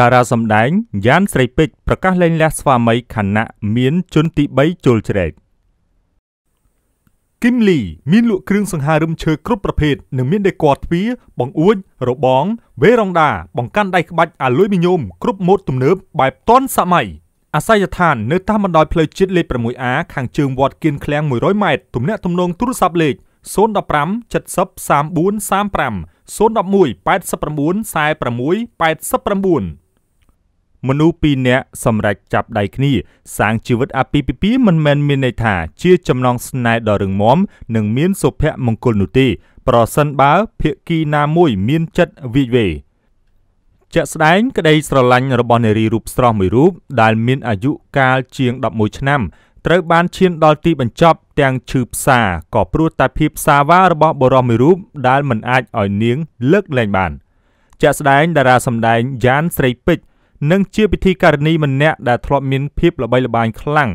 តារាសម្ដែងយ៉ានស្រីពេជ្រប្រកាសលែងលះស្វាមីខណៈមានជនទី3ចូលជ្រែកគឹមលីមានលក់គ្រឿងសង្ហារឹមឈើគ្រប់ប្រភេទនិងមានដេគ័រទ្វារបង្អួចរបងវេរ៉ុងដាបង្កាន់ដៃក្បាច់អាលុយមីញ៉ូមគ្រប់ម៉ូដទំនើបបែបទាន់សម័យអាស័យដ្ឋាននៅតាមបណ្ដោយផ្លូវជាតិលេខ 6A ខាងជើងវត្តគៀនឃ្លាំង100ម៉ែត្រទំនាក់ទំនងទូរស័ព្ទលេខ015 70 34 35 011 89 46 89 មនុស្សពីរនាក់សម្រេចចាប់ដៃគ្នា សាងជីវិតអាពាហ៍ពិពាហ៍មិនមែនមានន័យថាជាចំណងស្នេហ៍ដ៏រឹងមាំនិងមានសុភមង្គលនោះទេ ប្រសិនបើភាគីណាមួយមានចិត្តវិវេជាក់ស្ដែងក្តីស្រឡាញ់របស់នារីរូបស្រស់មួយរូបដែលមានអាយុកាលជាង11ឆ្នាំត្រូវបានឈានដល់ទីបញ្ចប់ទាំងឈឺផ្សាក៏ព្រោះតែភាពសាវ៉ារបស់បុរសមួយរូបដែលមិនអាចឲ្យនាងលើកលែងបានជាក់ស្ដែងតារាសម្ដែងយ៉ានស្រីពេជ្រ និងជាពិធីការនីម្នាក់ដែលធ្លាប់មានភាពល្បីល្បាញខ្លាំង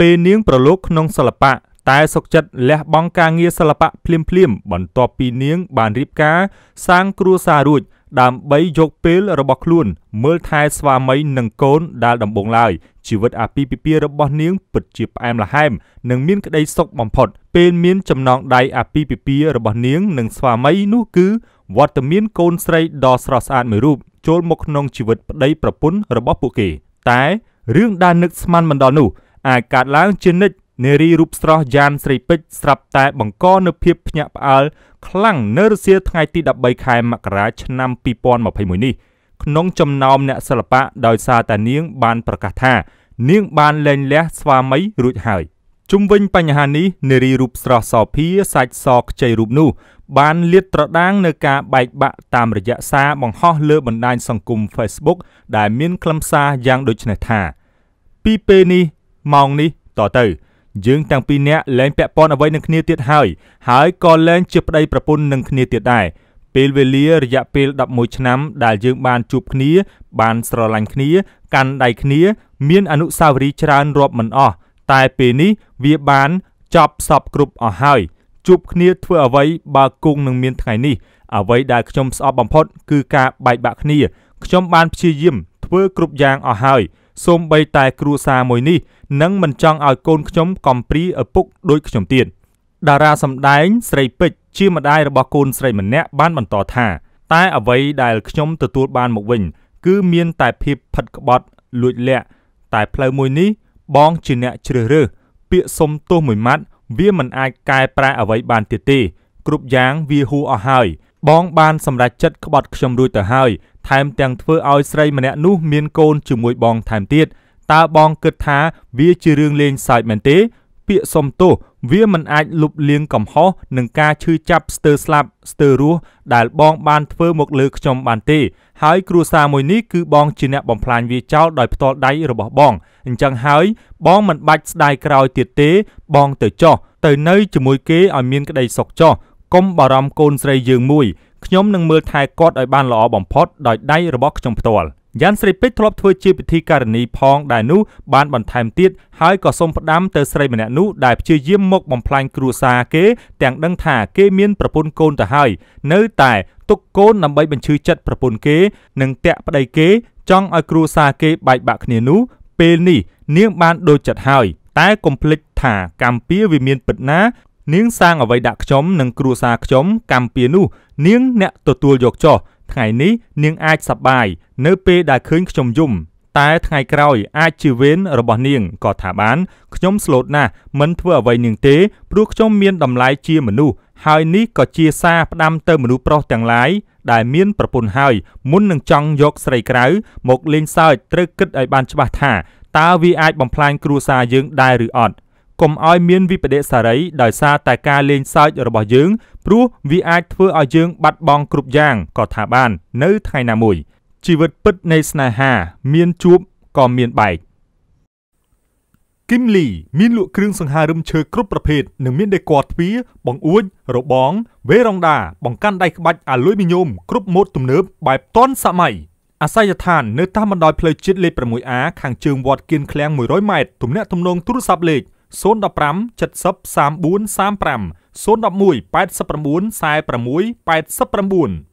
ពេលនាងប្រឡូកក្នុងសិល្បៈតែសុកចិត្តលះបង់ការងារសិល្បៈភ្លាមភ្លាមបន្ទាប់ពីនាងបានរៀបការសាងគ្រួសាររួចដើម្បីយកពេលរបស់ខ្លួន មើលថែស្វាមីនិងកូនដែលដំបងឡើយជីវិតអាពាហ៍ពិពាហ៍របស់នាងពិតជាផ្អែមល្ហែមនិងមានក្តីសុខបំផុតពេលមានចំណងដៃអាពាហ៍ពិពាហ៍របស់នាងនិងស្វាមីនោះគឺ វត្តមានកូនស្រីដ៏ស្រស់ស្អាតមួយរូបចូលមកក្នុងជីវិតប្តីប្រពន្ធរបស់ពួកគេ តែរឿងដែលនឹកស្មានមិនដល់នោះអាចកើតឡើងជានិច្ចនារីរូបស្រស់យ៉ានស្រីពេជ្រស្រាប់តែបង្កនូវភាពភ្ញាក់ផ្អើលខ្លាំងនៅរសៀលថ្ងៃទី13ខែមករាឆ្នាំ2021នេះក្នុងចំណោមអ្នកសិល្បៈដោយសារតែនាងបានប្រកាសថា នាងបានលែងលះស្វាមីរួចហើយ ជុំវិញបញ្ហានេះនារីរូបស្រស់សោភាសាច់សខ្ចីរូបនោះ បានលាតត្រដាងនៅការបែកបាក់តាមរយៈសារបង្ហោះលើបណ្ដាញសង្គម Facebook ដែលមានខ្លឹមសារយ៉ាងដូចនេះថា ពីពេលនេះម៉ោងនេះតទៅយើងទាំងពីរនាក់លែងពាក់ព័ន្ធអ្វីនឹងគ្នាទៀតហើយ ហើយក៏លែងជាប្តីប្រពន្ធនឹងគ្នាទៀតដែរពេលវេលារយៈពេល11ឆ្នាំដែលយើងបានជួបគ្នា បានស្រឡាញ់គ្នា កាន់ដៃគ្នា មានអនុស្សាវរីយ៍ច្រើនរាប់មិនអស់ តែពេលនេះវាបានចប់សពគ្រប់អស់ហើយជួបគ្នាធ្វើអ្វីបើគង់នឹងមានថ្ងៃនេះអ្វីដែលខ្ញុំស្អប់បំផុតគឺការបែកបាក់គ្នាខ្ញុំបានព្យាយាមធ្វើគ្រប់យ៉ាងអស់ហើយសូម្បីតែគ្រួសារមួយនេះនឹងមិនចង់ឲ្យកូនខ្ញុំកំព្រីឪពុកដូចខ្ញុំទៀតតារាសម្ដែងស្រីពេជ្រជាម្ដាយរបស់កូនស្រីម្នាក់បានបន្តថាតែអ្វីដែលខ្ញុំទទួលបានមកវិញ គឺមានតែភាពផិតក្បត់លួចលាក់តែផ្លូវមួយនេះ បងជាអ្នកជ្រើសរើសពាក្យសុំទោសមួយម៉ាត់វាមិនអាចកែប្រែអ្វីបានទៀតទេ គ្រប់យ៉ាងវាហួសអស់ហើយបងបានសម្រេចចិត្តក្បត់ខ្ញុំរួចទៅហើយថែមទាំងធ្វើឲ្យស្រីម្នាក់នោះមានកូនជាមួយបងថែមទៀតតើបងគិតថាវាជារឿងលេងសើចមែនទេ ពាក្យសុំទោសវាមិនអាចលុបលាងកំហុសនឹងការឈឺចាប់ស្ទើរស្លាប់ស្ទើររស់ដែលបងបានធ្វើមកលើខ្ញុំបានទេហើយគ្រួសារមួយនេះគឺបងជាអ្នកបំផ្លាញវាចោលដោយផ្ទាល់ដៃរបស់បងអញ្ចឹងហើយបងមិនបាច់ស្ដាយក្រោយទៀតទេ បងទៅចោះទៅនៅជាមួយគេឲ្យមានក្តីសុខចោះកុំបារម្ភកូនស្រីយើងមួយខ្ញុំនឹងមើលថែគាត់ឲ្យបានល្អបំផុតដោយដៃរបស់ខ្ញុំផ្ទាល់ យ៉ាន់ស្រីពេជ្រធ្លាប់ធ្វើជាពិធីការនីផងដែលនោះបានបន្ថែមទៀតហើយក៏សូមផ្ដាំទៅស្រីម្នាក់នោះដែលព្យាយាមមកបំផ្លាញគ្រួសារគេ ទាំងដឹងថាគេមានប្រពន្ធកូនទៅហើយនៅតែទុកកូនដើម្បីបញ្ឈឺចិត្តប្រពន្ធគេ និងតាក់ប្តីគេ ចង់ឲ្យគ្រួសារគេបែកបាក់គ្នានោះពេលនេះនាងបានដូចចិត្តហើយតែកុំភ្លេចថាកម្ពុជាវាមានពិតណានាងសាងអ្វីដាក់ខ្ញុំនិងគ្រួសារខ្ញុំកម្ពុជានោះនាងអ្នកទទួលយកចោះ ថ្ងៃនេះនាងអាចសប្បាយនៅពេលដែលឃើញខ្ញុំយំតែថ្ងៃក្រោយអាចជាវេនរបស់នាងក៏ថាបានខ្ញុំស្លូតណាស់មិនធ្វើអ្វីនាងទេព្រោះខ្ញុំមានតម្លៃជាមនុស្សហើយនេះក៏ជាសារផ្ដាំទៅមនុស្សប្រុសទាំងឡាយដែលមានប្រពន្ធហើយមុននឹងចង់យកស្រីក្រៅមកលេងសើចត្រូវគិតឲ្យបានច្បាស់ថាតើវាអាចបំផ្លាញគ្រួសារយើងដែរឬអត់ កុំឲ្យមានវិបដិសារីដោយសារតែការលេងសើចរបស់យើង ព្រោះវាអាចធ្វើឲ្យយើងបាត់បង់គ្រប់យ៉ាងក៏ថាបាន នៅថ្ងៃណាមួយជីវិតពិតនៃស្នេហា មានជួបក៏មានបែកគឹមលីមានលក់គ្រឿងសង្ហារឹមឈើគ្រប់ប្រភេទនិងមានដេគ័រទ្វារបង្អួចរបងវេរ៉ុងដាបង្កាន់ដៃក្បាច់អាលុយមីញ៉ូមគ្រប់ម៉ូដទំនើបបែបទាន់សម័យអាស័យដ្ឋាននៅតាមបណ្ដោយផ្លូវជាតិលេខ 6A ខាងជើងវត្តគៀនឃ្លាំង100ម៉ែត្រទំនាក់ទំនងទូរស័ព្ទលេខ 015 70 34 35 011 89 46 89